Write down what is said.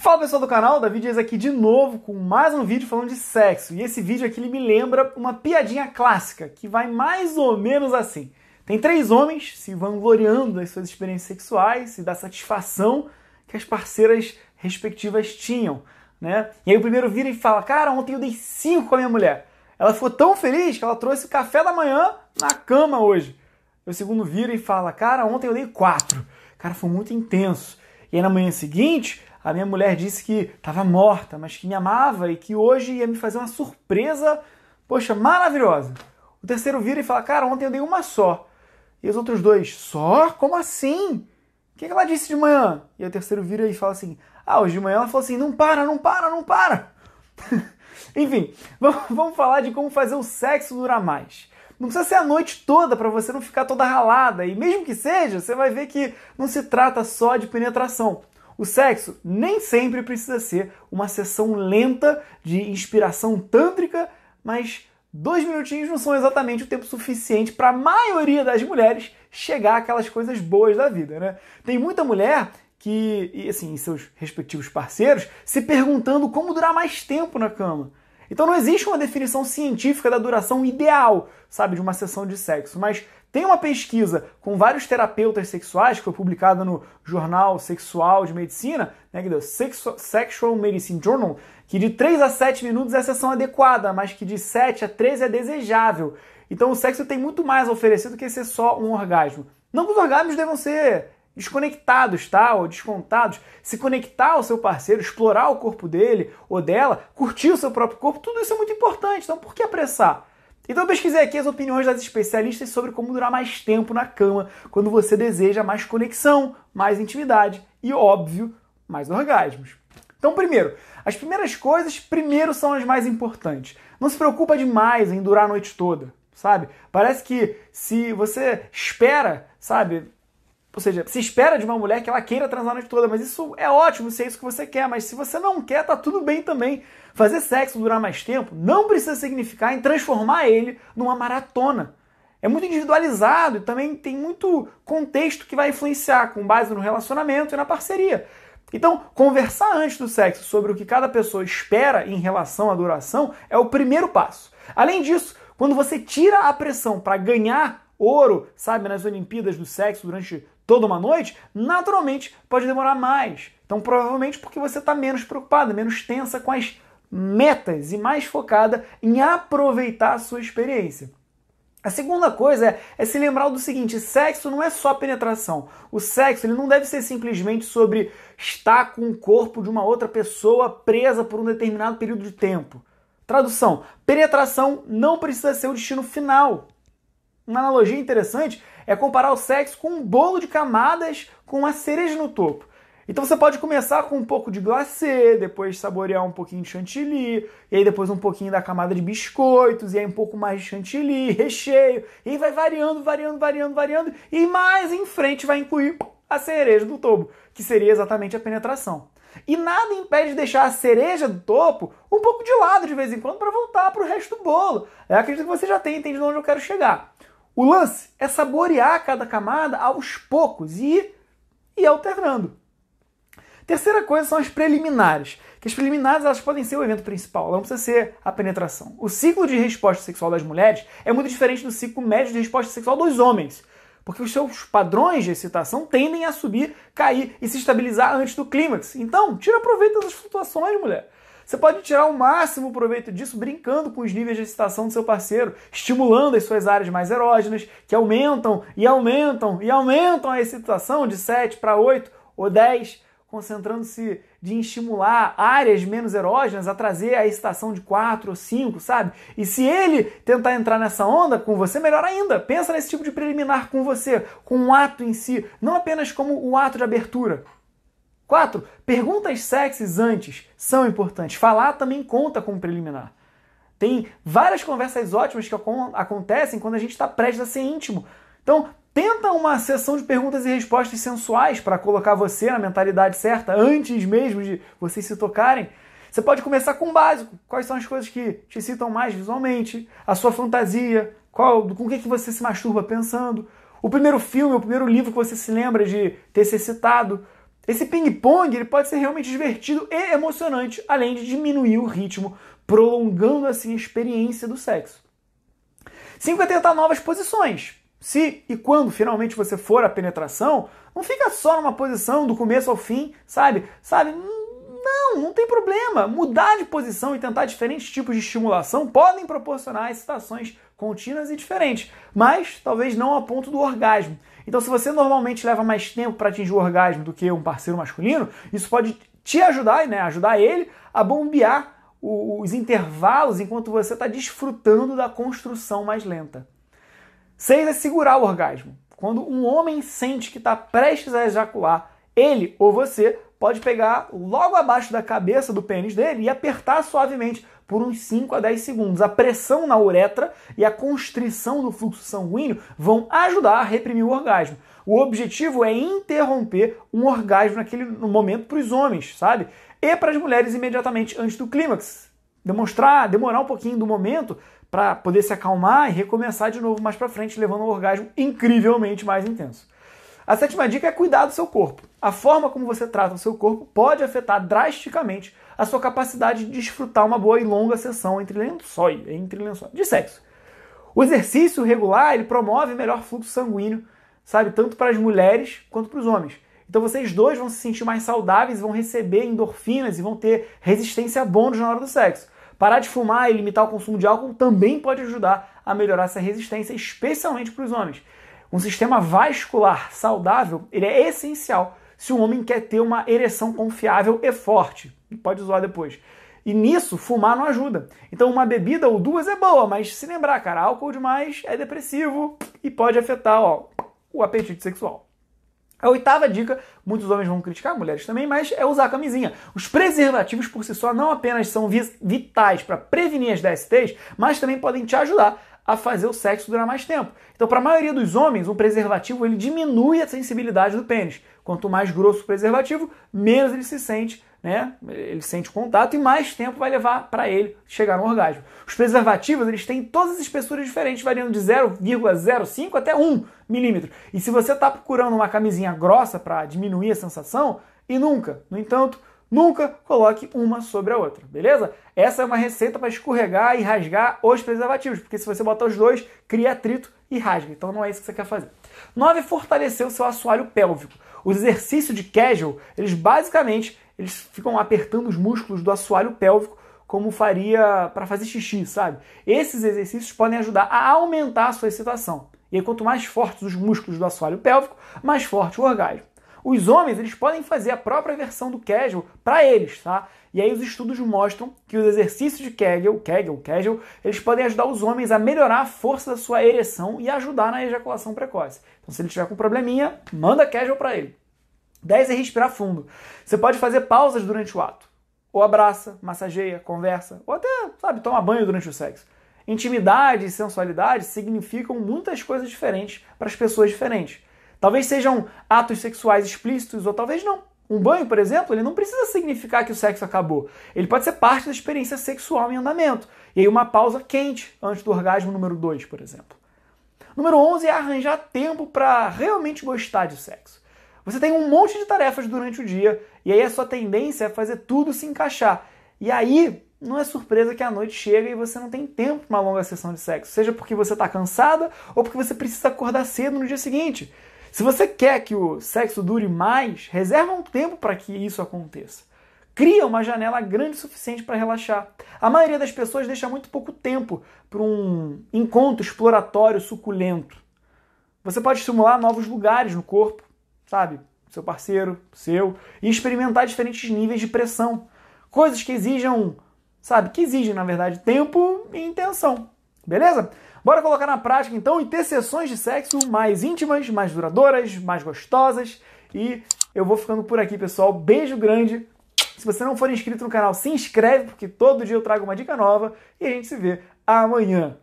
Fala pessoal do canal, Davi Dias aqui de novo com mais um vídeo falando de sexo. E esse vídeo aqui ele me lembra uma piadinha clássica que vai mais ou menos assim. Tem três homens se vangloriando das suas experiências sexuais e da satisfação que as parceiras respectivas tinham, né? E aí o primeiro vira e fala: Cara, ontem eu dei cinco com a minha mulher. Ela ficou tão feliz que ela trouxe o café da manhã na cama hoje. O segundo vira e fala: Cara, ontem eu dei quatro. Cara, foi muito intenso. E aí na manhã seguinte a minha mulher disse que estava morta, mas que me amava e que hoje ia me fazer uma surpresa, poxa, maravilhosa. O terceiro vira e fala: Cara, ontem eu dei uma só. E os outros dois: Só? Como assim? O que ela disse de manhã? E o terceiro vira e fala assim: Ah, hoje de manhã ela falou assim: Não para, não para, não para. Enfim, vamos falar de como fazer o sexo durar mais. Não precisa ser a noite toda para você não ficar toda ralada. E mesmo que seja, você vai ver que não se trata só de penetração. O sexo nem sempre precisa ser uma sessão lenta de inspiração tântrica, mas dois minutinhos não são exatamente o tempo suficiente para a maioria das mulheres chegar àquelas coisas boas da vida, né? Tem muita mulher que, assim, seus respectivos parceiros, se perguntando como durar mais tempo na cama. Então não existe uma definição científica da duração ideal, sabe, de uma sessão de sexo, mas tem uma pesquisa com vários terapeutas sexuais que foi publicada no Jornal Sexual de Medicina, né, que deu Sexual Medicine Journal, que de 3 a 7 minutos é a sessão adequada, mas que de 7 a 13 é desejável. Então o sexo tem muito mais a oferecer do que ser só um orgasmo. Não que os orgasmos devam ser desconectados, tá? Ou descontados. Se conectar ao seu parceiro, explorar o corpo dele ou dela, curtir o seu próprio corpo, tudo isso é muito importante. Então por que apressar? Então eu pesquisei aqui as opiniões das especialistas sobre como durar mais tempo na cama quando você deseja mais conexão, mais intimidade e, óbvio, mais orgasmos. Então, primeiro, as primeiras coisas, primeiro são as mais importantes. Não se preocupa demais em durar a noite toda, sabe? Parece que se você espera, sabe, ou seja, se espera de uma mulher que ela queira transar a noite toda, mas isso é ótimo se é isso que você quer, mas se você não quer, tá tudo bem também. Fazer sexo durar mais tempo não precisa significar em transformar ele numa maratona. É muito individualizado e também tem muito contexto que vai influenciar com base no relacionamento e na parceria. Então, conversar antes do sexo sobre o que cada pessoa espera em relação à duração é o primeiro passo. Além disso, quando você tira a pressão para ganhar ouro, sabe, nas Olimpíadas do sexo durante toda uma noite, naturalmente pode demorar mais. Então, provavelmente porque você está menos preocupada, menos tensa com as metas e mais focada em aproveitar a sua experiência. A segunda coisa é, é, se lembrar do seguinte: sexo não é só penetração. O sexo ele não deve ser simplesmente sobre estar com o corpo de uma outra pessoa presa por um determinado período de tempo. Tradução: penetração não precisa ser o destino final. Uma analogia interessante é comparar o sexo com um bolo de camadas com uma cereja no topo. Então você pode começar com um pouco de glacê, depois saborear um pouquinho de chantilly, e aí depois um pouquinho da camada de biscoitos, e aí um pouco mais de chantilly, recheio, e vai variando, variando, variando, variando, e mais em frente vai incluir a cereja do topo, que seria exatamente a penetração. E nada impede de deixar a cereja do topo um pouco de lado de vez em quando para voltar para o resto do bolo. Eu acredito que você já tem entendido onde eu quero chegar. O lance é saborear cada camada aos poucos e ir alternando. Terceira coisa são as preliminares. Que as preliminares elas podem ser o evento principal, não precisa ser a penetração. O ciclo de resposta sexual das mulheres é muito diferente do ciclo médio de resposta sexual dos homens. Porque os seus padrões de excitação tendem a subir, cair e se estabilizar antes do clímax. Então, tira proveito das flutuações, mulher. Você pode tirar o máximo proveito disso brincando com os níveis de excitação do seu parceiro, estimulando as suas áreas mais erógenas, que aumentam e aumentam e aumentam a excitação de 7 para 8 ou 10, concentrando-se de estimular áreas menos erógenas a trazer a excitação de 4 ou 5, sabe? E se ele tentar entrar nessa onda com você, melhor ainda. Pensa nesse tipo de preliminar com você, com o um ato em si, não apenas como o ato de abertura. 4. Perguntas sexys antes são importantes. Falar também conta como preliminar. Tem várias conversas ótimas que acontecem quando a gente está prestes a ser íntimo. Então, tenta uma sessão de perguntas e respostas sensuais para colocar você na mentalidade certa antes mesmo de vocês se tocarem. Você pode começar com o básico. Quais são as coisas que te citam mais visualmente? A sua fantasia? Qual, com o que, que você se masturba pensando? O primeiro filme, o primeiro livro que você se lembra de ter se citado? Esse ping-pong ele pode ser realmente divertido e emocionante, além de diminuir o ritmo, prolongando assim a experiência do sexo. 5 é tentar novas posições. Se e quando finalmente você for à penetração, não fica só numa posição do começo ao fim, sabe? Sabe? Não, não tem problema. Mudar de posição e tentar diferentes tipos de estimulação podem proporcionar excitações contínuas e diferentes, mas talvez não a ponto do orgasmo. Então, se você normalmente leva mais tempo para atingir o orgasmo do que um parceiro masculino, isso pode te ajudar, né, ajudar ele a bombear os intervalos enquanto você está desfrutando da construção mais lenta. Seis é segurar o orgasmo. Quando um homem sente que está prestes a ejacular, ele ou você pode pegar logo abaixo da cabeça do pênis dele e apertar suavemente por uns 5 a 10 segundos. A pressão na uretra e a constrição do fluxo sanguíneo vão ajudar a reprimir o orgasmo. O objetivo é interromper um orgasmo naquele momento para os homens, sabe? E para as mulheres imediatamente antes do clímax. Demonstrar, demorar um pouquinho do momento para poder se acalmar e recomeçar de novo mais para frente, levando um orgasmo incrivelmente mais intenso. A sétima dica é cuidar do seu corpo. A forma como você trata o seu corpo pode afetar drasticamente a sua capacidade de desfrutar uma boa e longa sessão entre lençóis, entre lençóis de sexo. O exercício regular ele promove melhor fluxo sanguíneo, sabe, tanto para as mulheres quanto para os homens. Então vocês dois vão se sentir mais saudáveis, vão receber endorfinas e vão ter resistência a bônus na hora do sexo. Parar de fumar e limitar o consumo de álcool também pode ajudar a melhorar essa resistência, especialmente para os homens. Um sistema vascular saudável ele é essencial se o homem quer ter uma ereção confiável e forte. Pode usar depois. E nisso, fumar não ajuda. Então, uma bebida ou duas é boa, mas se lembrar, cara, álcool demais é depressivo e pode afetar ó, o apetite sexual. A oitava dica, muitos homens vão criticar, mulheres também, mas é usar a camisinha. Os preservativos por si só não apenas são vitais para prevenir as DSTs, mas também podem te ajudar a fazer o sexo durar mais tempo. Então, para a maioria dos homens, um preservativo ele diminui a sensibilidade do pênis. Quanto mais grosso o preservativo, menos ele se sente né? Ele sente contato e mais tempo vai levar para ele chegar no orgasmo. Os preservativos, eles têm todas as espessuras diferentes, variando de 0,05 até 1 milímetro. E se você está procurando uma camisinha grossa para diminuir a sensação, e nunca, no entanto, nunca coloque uma sobre a outra, beleza? Essa é uma receita para escorregar e rasgar os preservativos, porque se você botar os dois, cria atrito e rasga. Então não é isso que você quer fazer. 9. Fortalecer o seu assoalho pélvico. Os exercícios de casual, eles basicamente eles ficam apertando os músculos do assoalho pélvico como faria para fazer xixi, sabe? Esses exercícios podem ajudar a aumentar a sua excitação. E aí, quanto mais fortes os músculos do assoalho pélvico, mais forte o orgasmo. Os homens, eles podem fazer a própria versão do Kegel para eles, tá? E aí os estudos mostram que os exercícios de Kegel, Kegel, Kegel, eles podem ajudar os homens a melhorar a força da sua ereção e ajudar na ejaculação precoce. Então se ele tiver com probleminha, manda Kegel para ele. 10 é respirar fundo. Você pode fazer pausas durante o ato. Ou abraça, massageia, conversa, ou até, sabe, toma banho durante o sexo. Intimidade e sensualidade significam muitas coisas diferentes para as pessoas diferentes. Talvez sejam atos sexuais explícitos ou talvez não. Um banho, por exemplo, ele não precisa significar que o sexo acabou. Ele pode ser parte da experiência sexual em andamento. E aí uma pausa quente antes do orgasmo número 2, por exemplo. Número 11 é arranjar tempo para realmente gostar de sexo. Você tem um monte de tarefas durante o dia e aí a sua tendência é fazer tudo se encaixar. E aí não é surpresa que a noite chega e você não tem tempo para uma longa sessão de sexo, seja porque você está cansada ou porque você precisa acordar cedo no dia seguinte. Se você quer que o sexo dure mais, reserva um tempo para que isso aconteça. Cria uma janela grande o suficiente para relaxar. A maioria das pessoas deixa muito pouco tempo para um encontro exploratório suculento. Você pode estimular novos lugares no corpo, sabe? Seu parceiro, seu, e experimentar diferentes níveis de pressão. Coisas que exijam, sabe? Que exigem, na verdade, tempo e intenção. Beleza? Bora colocar na prática então e ter sessões de sexo mais íntimas, mais duradouras, mais gostosas. E eu vou ficando por aqui, pessoal. Beijo grande. Se você não for inscrito no canal, se inscreve, porque todo dia eu trago uma dica nova e a gente se vê amanhã.